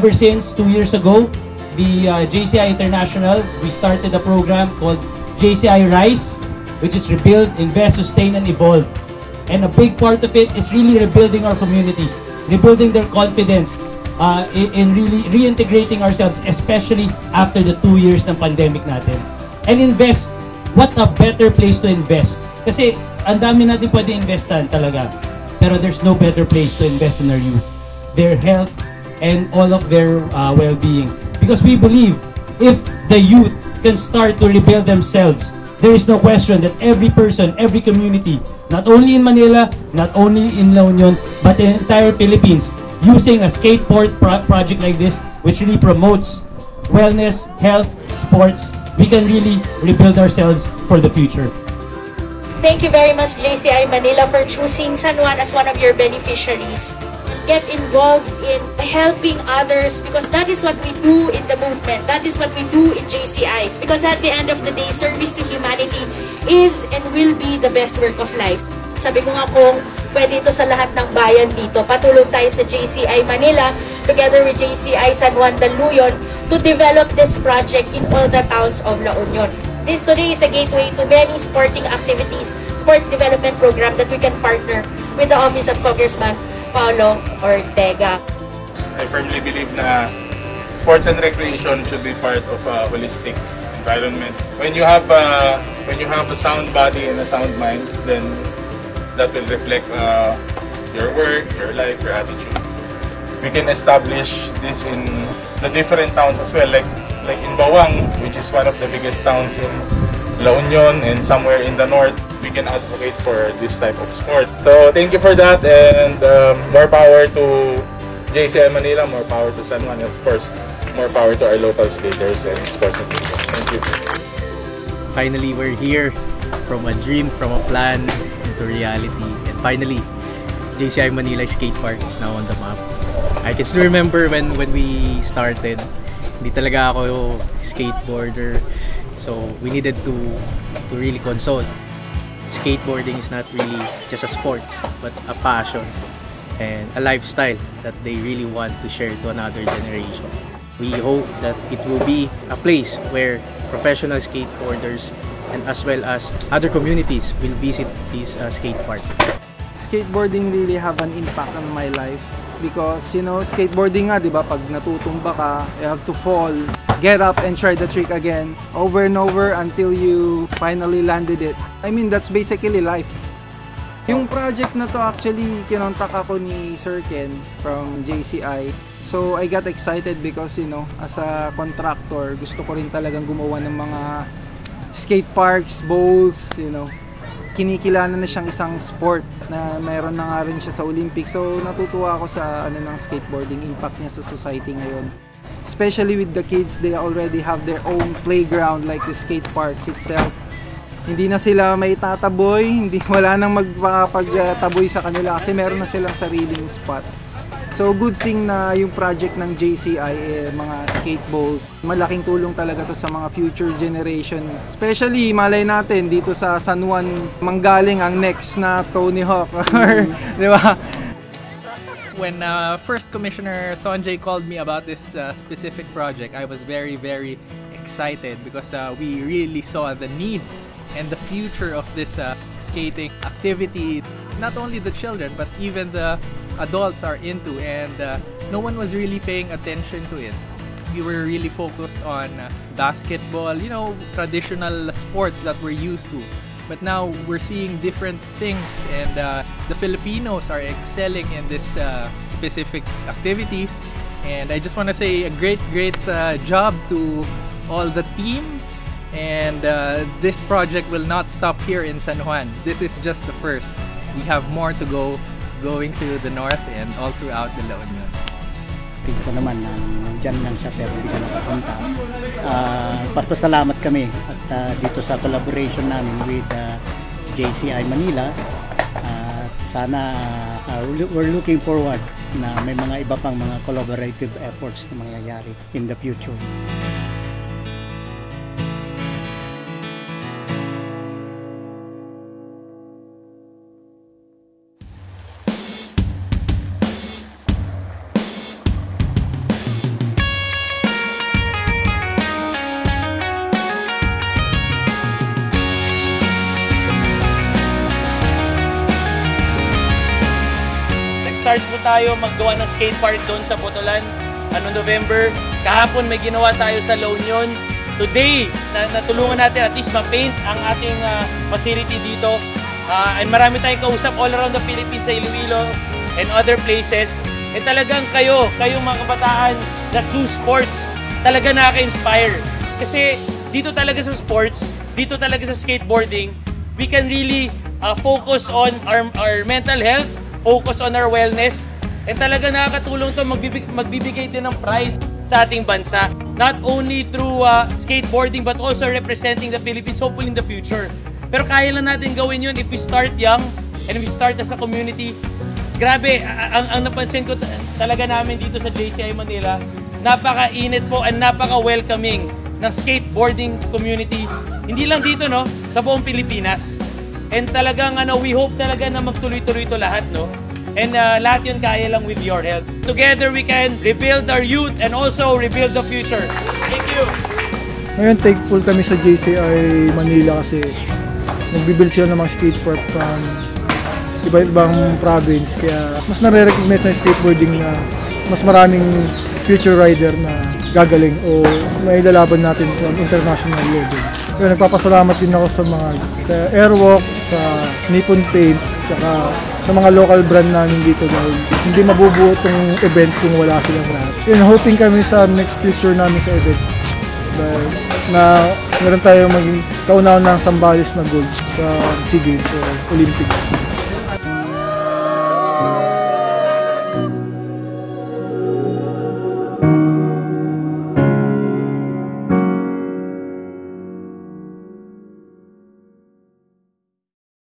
ever since two years ago, the uh, JCI International, we started a program called JCI Rise, which is rebuild, invest, sustain, and evolve. And a big part of it is really rebuilding our communities, rebuilding their confidence, uh, in, in really reintegrating ourselves, especially after the two years ng pandemic natin. And invest. What a better place to invest. Kasi ang dami natin pwede investan talaga. Pero there's no better place to invest in our youth. Their health and all of their uh, well-being. Because we believe if the youth can start to rebuild themselves, there is no question that every person, every community, not only in Manila, not only in La Union, but the entire Philippines, using a skateboard pro project like this, which really promotes wellness, health, sports, we can really rebuild ourselves for the future. Thank you very much, JCI Manila, for choosing San Juan as one of your beneficiaries. Get involved in helping others because that is what we do in the movement. That is what we do in JCI. Because at the end of the day, service to humanity is and will be the best work of life. Sabi ko nga kung pwede ito sa lahat ng bayan dito, patulong tayo sa JCI Manila together with JCI San Juan del Luyon to develop this project in all the towns of La Union. This today is a gateway to many sporting activities, sports development program that we can partner with the Office of Congressman Paulo Ortega. I firmly believe na sports and recreation should be part of a holistic environment. When you have a, when you have a sound body and a sound mind, then that will reflect uh, your work, your life, your attitude. We can establish this in the different towns as well, like like in Bawang, which is one of the biggest towns in La Union and somewhere in the north, we can advocate for this type of sport. So thank you for that and um, more power to JCI Manila, more power to San Juan, and of course, more power to our local skaters and sports enthusiasts. Thank you. Finally, we're here from a dream, from a plan into reality. And finally, JCI Manila Skate Park is now on the map. I can still remember when when we started, hindi talaga ako skateboarder. So we needed to to really consult. Skateboarding is not really just a sport, but a passion and a lifestyle that they really want to share to another generation. We hope that it will be a place where professional skateboarders and as well as other communities will visit this uh, skate park. skateboarding really have an impact on my life because you know skateboarding nga 'di ba pag natutumba ka you have to fall get up and try the trick again over and over until you finally landed it. I mean that's basically life. Yung project na to actually kinontak ako ni Sir Ken from JCI so I got excited because you know as a contractor gusto ko rin talagang gumawa ng mga skate parks bowls you know. Kinikilala na siyang isang sport na mayroon na nga rin siya sa Olympics. So natutuwa ako sa ano ng skateboarding impact niya sa society ngayon. Especially with the kids, they already have their own playground like the skate parks itself. Hindi na sila may tataboy, hindi wala nang magpapagtaboy sa kanila kasi meron na silang sariling spot. So good thing na yung project ng JCI eh, mga skate balls. Malaking tulong talaga to sa mga future generation. Especially malay natin dito sa San Juan manggaling ang next na Tony Hawk. Di ba? When uh, first Commissioner Sonjay called me about this uh, specific project, I was very, very excited because uh, we really saw the need and the future of this uh, skating activity. Not only the children, but even the adults are into, and uh, no one was really paying attention to it. We were really focused on uh, basketball, you know, traditional sports that we're used to. But now we're seeing different things, and uh, the Filipinos are excelling in this uh, specific activities. And I just want to say a great, great uh, job to all the team. And uh, this project will not stop here in San Juan. This is just the first. We have more to go going to the north and all throughout the La Union. Ko naman na dyan lang siya pero hindi siya nakapunta. Uh, pasalamat kami uh, dito sa collaboration namin with uh, JCI Manila. Uh, sana uh, we're looking forward na may mga iba pang mga collaborative efforts na mangyayari in the future. Tayo maggawa ng skate park doon sa Botolan. Ano November, kahapon may ginawa tayo sa La Union. Today, na natulungan natin at least ma-paint ang ating ah, facility dito. Ah, and marami tayong kausap all around the Philippines sa Iloilo and other places. And talagang kayo, kayong mga kabataan that do sports, talaga nakaka-inspire. Kasi dito talaga sa sports, dito talaga sa skateboarding, we can really uh, focus on our, our mental health, focus on our wellness, and talaga nakakatulong to magbibig, magbibigay din ng pride sa ating bansa. Not only through uh, skateboarding but also representing the Philippines hopefully in the future. Pero kaya lang natin gawin yun if we start young and we start as a community. Grabe, ang, ang napansin ko ta- talaga namin dito sa JCI Manila, napaka-init po and napaka-welcoming ng skateboarding community. Hindi lang dito, no? Sa buong Pilipinas. And talagang ano, we hope talaga na magtuloy-tuloy ito lahat, no? And uh, lahat yun kaya lang with your help. Together we can rebuild our youth and also rebuild the future. Thank you! Ngayon, thankful kami sa JCI Manila kasi nagbibuild sila ng mga skate park from iba-ibang province. Kaya mas nare-recognize ng skateboarding na mas maraming future rider na gagaling o may lalaban natin from international level. Kaya nagpapasalamat din ako sa mga sa Airwalk, sa Nippon Paint, tsaka sa mga local brand namin dito dahil hindi mabubuo itong event kung wala silang lahat. Yun, hoping kami sa next future namin sa event dahil na meron tayo maging kaunahan ng Sambales na gold sa SEA Games Olympics.